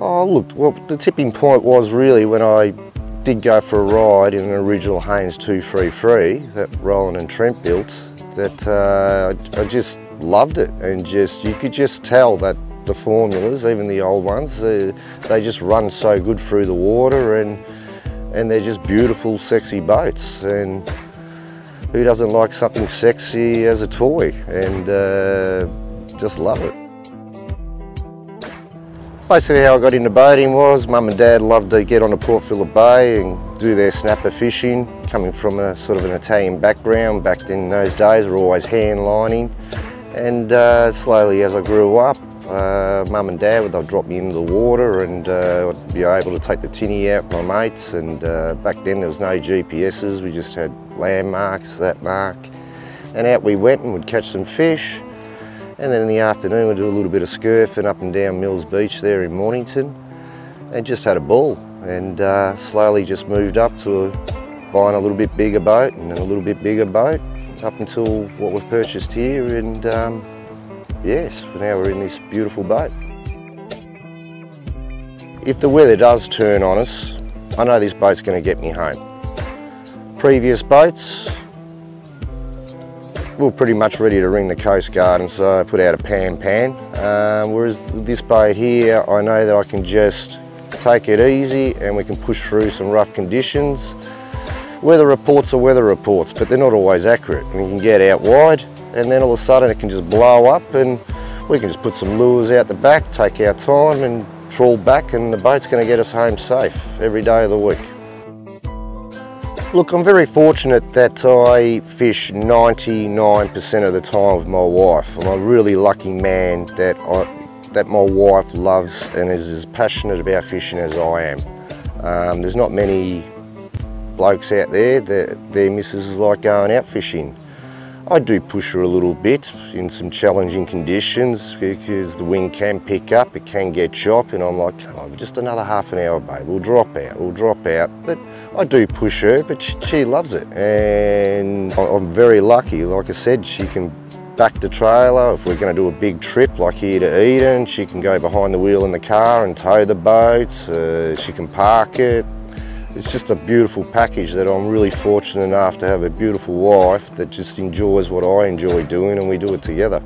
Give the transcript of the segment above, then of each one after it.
Oh look, well the tipping point was really when I did go for a ride in an original Haines 233 that Roland and Trent built that uh, I, just loved it and just you could just tell that the formulas, even the old ones, they, they just run so good through the water and and they're just beautiful, sexy boats. And who doesn't like something sexy as a toy? And uh, just love it. Basically how I got into boating was mum and dad loved to get on the Port Phillip Bay and do their snapper fishing. Coming from a sort of an Italian background, back in those days we were always hand lining. And uh, slowly as I grew up, uh, Mum and Dad, they'd drop me into the water and uh, I'd be able to take the tinny out with my mates and uh, back then there was no GPSs, we just had landmarks, that mark. And out we went and we'd catch some fish and then in the afternoon we'd do a little bit of scurfing up and down Mills Beach there in Mornington and just had a ball and uh, slowly just moved up to buying a little bit bigger boat and then a little bit bigger boat up until what we've purchased here and um, yes, now we're in this beautiful boat. If the weather does turn on us, I know this boat's going to get me home. Previous boats, we are pretty much ready to ring the Coast Guard and so I put out a pan pan. Um, whereas this boat here, I know that I can just take it easy and we can push through some rough conditions. Weather reports are weather reports, but they're not always accurate. We can get out wide and then all of a sudden it can just blow up and we can just put some lures out the back, take our time and trawl back and the boat's going to get us home safe every day of the week. Look, I'm very fortunate that I fish 99% of the time with my wife. I'm a really lucky man that I, that my wife loves and is as passionate about fishing as I am. Um, there's not many blokes out there that their missus is like going out fishing. I do push her a little bit in some challenging conditions because the wind can pick up, it can get chop and I'm like, come on, just another half an hour babe, we'll drop out, we'll drop out. But I do push her, but she loves it and I'm very lucky. Like I said, she can back the trailer. If we're going to do a big trip like here to Eden, she can go behind the wheel in the car and tow the boat. Uh, she can park it. It's just a beautiful package that I'm really fortunate enough to have a beautiful wife that just enjoys what I enjoy doing and we do it together.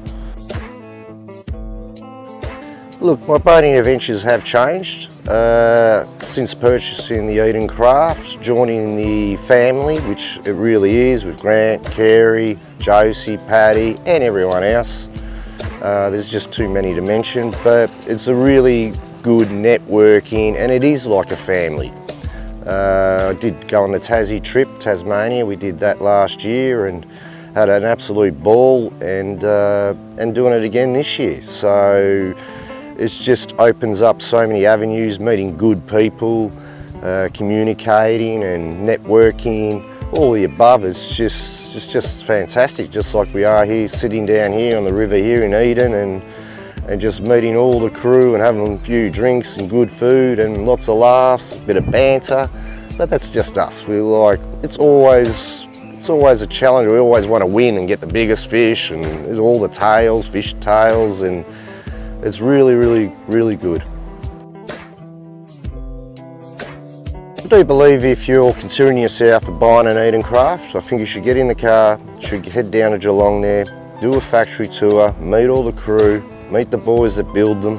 Look, my boating adventures have changed uh, since purchasing the Edencraft, joining the family, which it really is, with Grant, Carey, Josie, Paddy and everyone else. Uh, there's just too many to mention, but it's a really good networking and it is like a family. Uh, I did go on the Tassie trip, Tasmania, we did that last year and had an absolute ball and, uh, and doing it again this year. So it just opens up so many avenues, meeting good people, uh, communicating and networking, all the above is just, just, just fantastic, just like we are here, sitting down here on the river here in Eden and and just meeting all the crew and having a few drinks and good food and lots of laughs, a bit of banter. But that's just us. We like, it's always, it's always a challenge. We always want to win and get the biggest fish and there's all the tails, fish tails, and it's really, really, really good. I do believe if you're considering yourself buying an Edencraft, I think you should get in the car, should head down to Geelong there, do a factory tour, meet all the crew, meet the boys that build them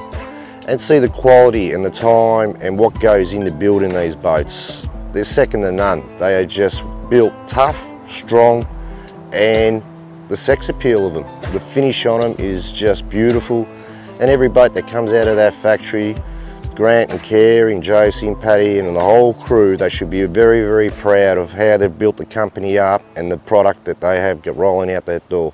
and see the quality and the time and what goes into building these boats. They're second to none. They are just built tough, strong and the sex appeal of them. The finish on them is just beautiful and every boat that comes out of that factory Grant and Carey and Josie and Paddy and the whole crew, they should be very, very proud of how they've built the company up and the product that they have rolling out that door.